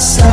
outside